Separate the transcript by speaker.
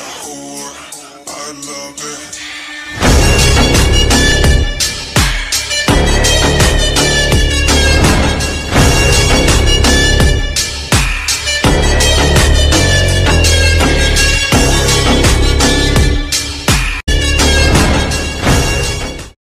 Speaker 1: whore, I love it.